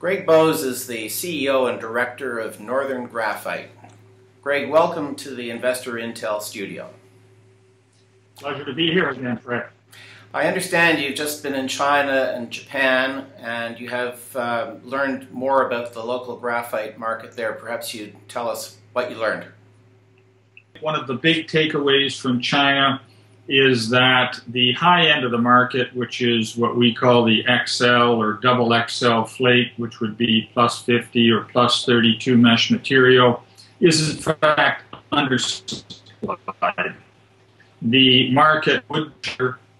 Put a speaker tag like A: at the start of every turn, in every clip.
A: Greg Bowes is the CEO and director of Northern Graphite. Greg, welcome to the InvestorIntel studio.
B: Pleasure to be here again, Fred.
A: I understand you've just been in China and Japan and you have uh, learned more about the local graphite market there. Perhaps you'd tell us what you learned.
B: One of the big takeaways from China is that the high end of the market, which is what we call the XL or double XL flake, which would be plus 50 or plus 32 mesh material, is in fact undersupplied. The market would,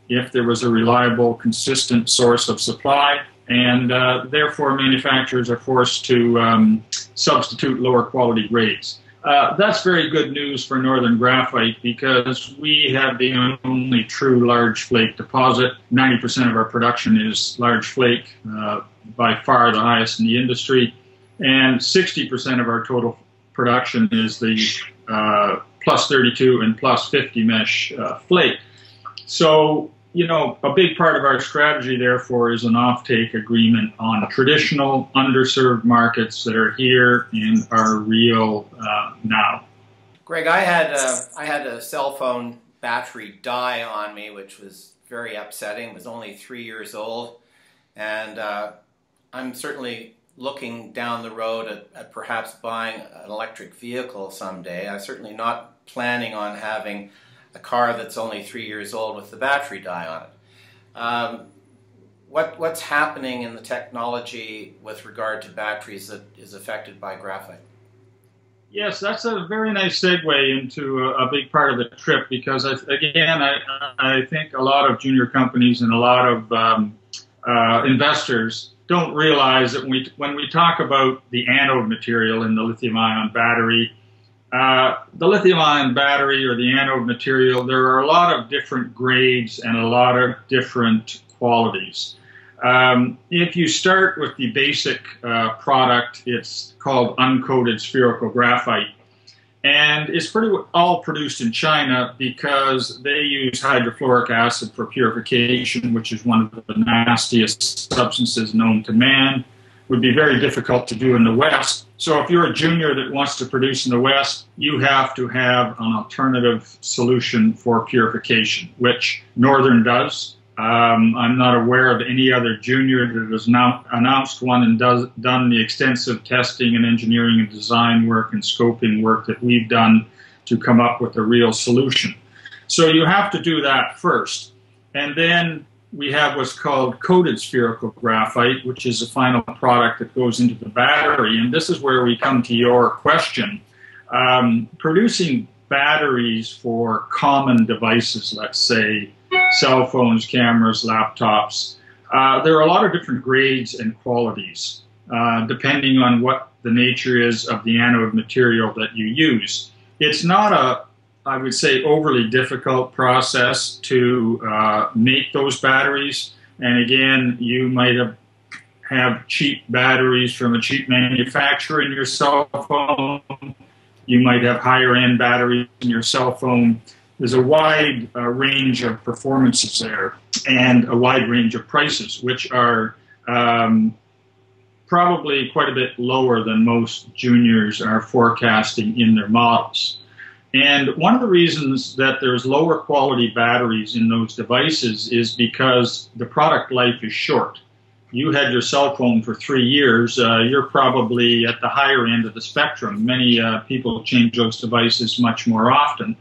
B: if there was a reliable, consistent source of supply, and uh, therefore manufacturers are forced to um, substitute lower quality grades. Uh, that's very good news for Northern Graphite because we have the only true large flake deposit. 90% of our production is large flake, uh, by far the highest in the industry. And 60% of our total production is the uh, plus 32 and plus 50 mesh uh, flake. So you know, a big part of our strategy, therefore, is an offtake agreement on traditional underserved markets that are here and are real uh, now.
A: Greg, I had a, I had a cell phone battery die on me, which was very upsetting. It was only three years old, and uh, I'm certainly looking down the road at, at perhaps buying an electric vehicle someday. I'm certainly not planning on having a car that's only three years old with the battery die on it. Um, what, what's happening in the technology with regard to batteries that is affected by graphite?
B: Yes, that's a very nice segue into a, big part of the trip because, I, again, I, I, think a lot of junior companies and a lot of um, uh, investors don't realize that when we, when we talk about the anode material in the lithium ion battery, uh, the lithium ion battery or the anode material, there are a lot of different grades and a lot of different qualities. Um, if you start with the basic uh, product, it's called uncoated spherical graphite. And it's pretty all produced in China because they use hydrofluoric acid for purification, which is one of the nastiest substances known to man would be very difficult to do in the West. So if you're a junior that wants to produce in the West, you have to have an alternative solution for purification, which Northern does. Um, I'm not aware of any other junior that has now announced one and does, done the extensive testing and engineering and design work and scoping work that we've done to come up with a real solution. So you have to do that first. And then we have what's called coated spherical graphite, which is a final product that goes into the battery. And this is where we come to your question. Um, producing batteries for common devices, let's say cell phones, cameras, laptops, uh, there are a lot of different grades and qualities, uh, depending on what the nature is of the anode material that you use. It's not a I would say, overly difficult process to uh, make those batteries. And again, you might have, have cheap batteries from a cheap manufacturer in your cell phone. You might have higher end batteries in your cell phone. There's a wide uh, range of performances there and a wide range of prices, which are um, probably quite a bit lower than most juniors are forecasting in their models. And one of the reasons that there's lower quality batteries in those devices is because the product life is short. You had your cell phone for three years. Uh, you're probably at the higher end of the spectrum. Many uh, people change those devices much more often.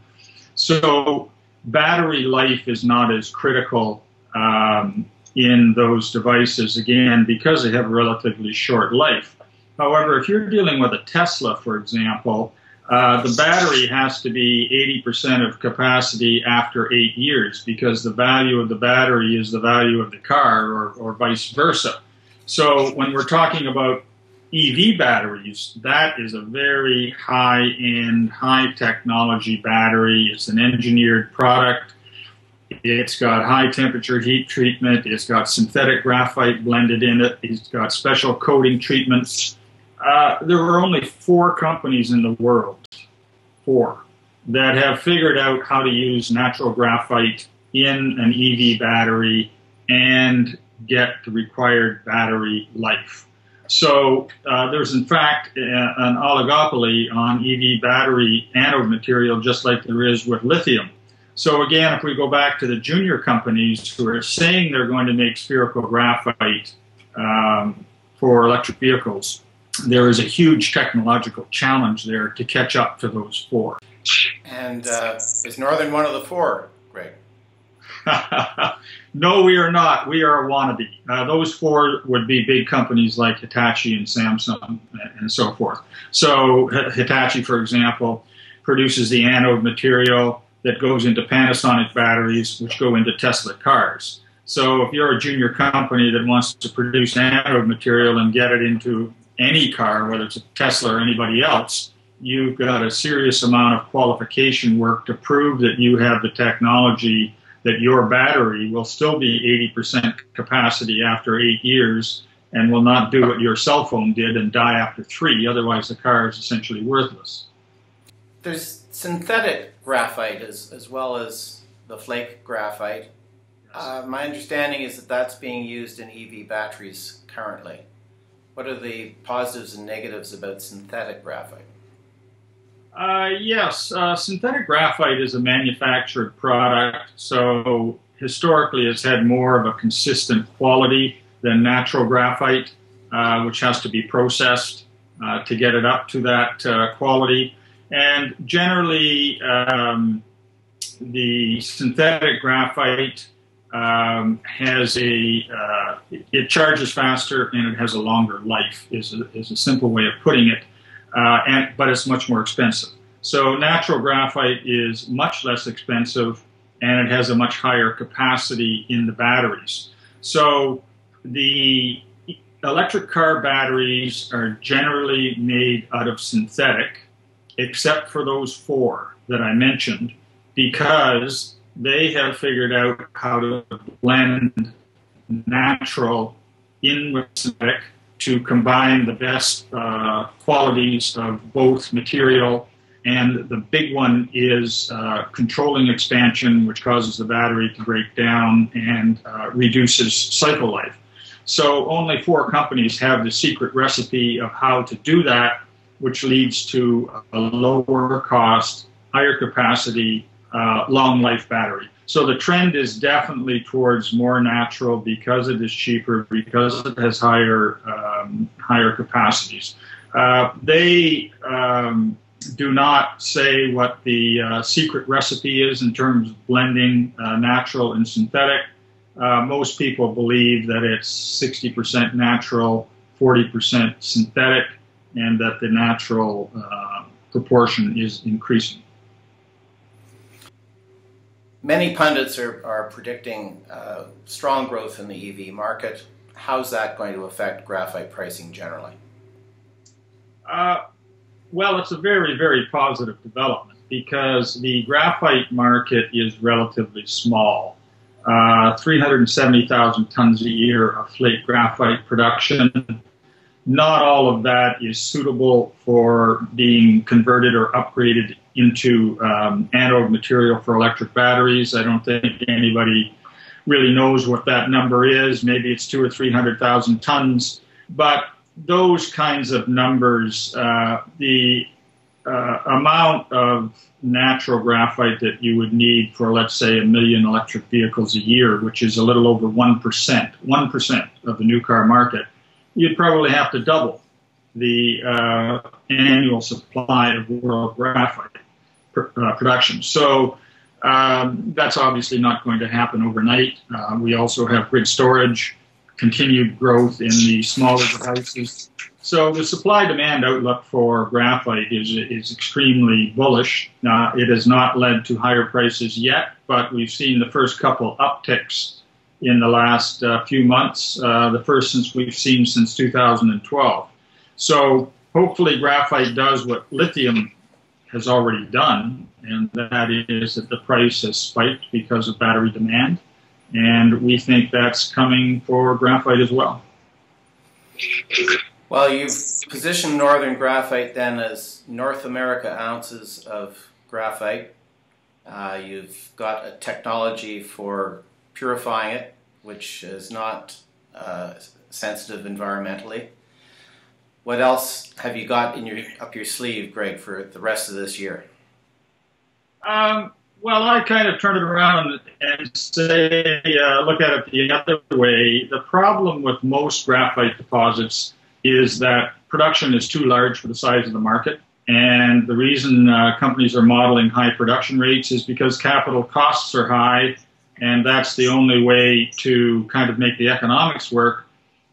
B: So battery life is not as critical um, in those devices, again, because they have a relatively short life. However, if you're dealing with a Tesla, for example, uh, the battery has to be 80% of capacity after eight years because the value of the battery is the value of the car or, or vice versa. So when we're talking about EV batteries, that is a very high end, high technology battery. It's an engineered product. It's got high temperature heat treatment. It's got synthetic graphite blended in it. It's got special coating treatments. Uh, there are only four companies in the world, four, that have figured out how to use natural graphite in an EV battery and get the required battery life. so uh, there's in fact an oligopoly on EV battery anode material, just like there is with lithium. So again, if we go back to the junior companies who are saying they're going to make spherical graphite um, for electric vehicles, there is a huge technological challenge there to catch up to those four.
A: And uh, is Northern one of the four, Greg?
B: no, we are not. We are a wannabe. Uh, those four would be big companies like Hitachi and Samsung and so forth. So Hitachi, for example, produces the anode material that goes into Panasonic batteries, which go into Tesla cars. So if you're a junior company that wants to produce anode material and get it into any car, whether it's a Tesla or anybody else, you've got a serious amount of qualification work to prove that you have the technology that your battery will still be 80% capacity after eight years and will not do what your cell phone did and die after three. Otherwise, the car is essentially worthless.
A: There's synthetic graphite as, as well as the flake graphite. Uh, my understanding is that that's being used in EV batteries currently. What are the positives and negatives about synthetic graphite?
B: Uh, yes, uh, synthetic graphite is a manufactured product, so historically it's had more of a consistent quality than natural graphite, uh, which has to be processed uh, to get it up to that uh, quality. And generally, um, the synthetic graphite um, has a uh, it charges faster and it has a longer life is a, is a simple way of putting it uh, and but it's much more expensive. So natural graphite is much less expensive and it has a much higher capacity in the batteries. So the electric car batteries are generally made out of synthetic except for those four that I mentioned because they have figured out how to blend natural in with synthetic to combine the best uh, qualities of both material. And the big one is uh, controlling expansion, which causes the battery to break down and uh, reduces cycle life. So only four companies have the secret recipe of how to do that, which leads to a lower cost, higher capacity, uh, long life battery. So the trend is definitely towards more natural because it is cheaper, because it has higher um, higher capacities. Uh, they um, do not say what the uh, secret recipe is in terms of blending uh, natural and synthetic. Uh, most people believe that it's 60% natural, 40% synthetic, and that the natural uh, proportion is increasing.
A: Many pundits are, are predicting uh, strong growth in the EV market. How's that going to affect graphite pricing generally?
B: Uh, well, it's a very, very positive development because the graphite market is relatively small. Uh, 370,000 tons a year of flake graphite production. Not all of that is suitable for being converted or upgraded into um, anode material for electric batteries. I don't think anybody really knows what that number is. Maybe it's two or three hundred thousand tons, but those kinds of numbers, uh, the uh, amount of natural graphite that you would need for, let's say, a million electric vehicles a year, which is a little over 1%, 1% of the new car market, you'd probably have to double the uh, annual supply of world graphite uh, production. So um, that's obviously not going to happen overnight. Uh, we also have grid storage, continued growth in the smaller devices. So the supply demand outlook for graphite is, is extremely bullish. Uh, it has not led to higher prices yet, but we've seen the first couple upticks in the last uh, few months, uh, the first since we've seen since 2012. So hopefully graphite does what lithium has already done, and that is that the price has spiked because of battery demand. And we think that's coming for graphite as well.
A: Well, you've positioned Northern Graphite then as North America ounces of graphite. Uh, you've got a technology for purifying it, which is not uh, sensitive environmentally. What else have you got in your up your sleeve, Greg, for the rest of this year?
B: Um, well, I kind of turn it around and say, uh, look at it the other way. The problem with most graphite deposits is that production is too large for the size of the market. And the reason uh, companies are modeling high production rates is because capital costs are high, and that's the only way to kind of make the economics work.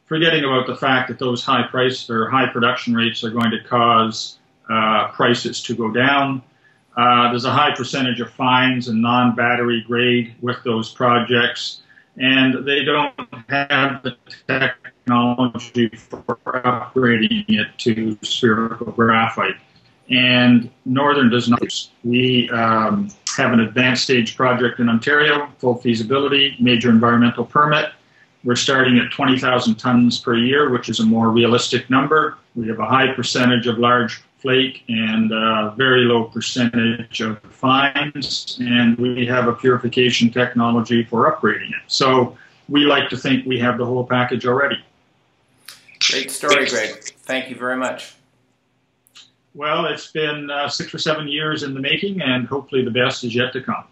B: Forgetting about the fact that those high price or high production rates are going to cause uh, prices to go down. Uh, there's a high percentage of fines and non-battery grade with those projects, and they don't have the technology for upgrading it to spherical graphite. And Northern does not. We um, have an advanced stage project in Ontario, full feasibility, major environmental permit. We're starting at 20,000 tons per year, which is a more realistic number. We have a high percentage of large flake and a very low percentage of fines, and we have a purification technology for upgrading it. So we like to think we have the whole package already.
A: Great story, Greg. Thank you very much.
B: Well, it's been uh, six or seven years in the making, and hopefully the best is yet to come.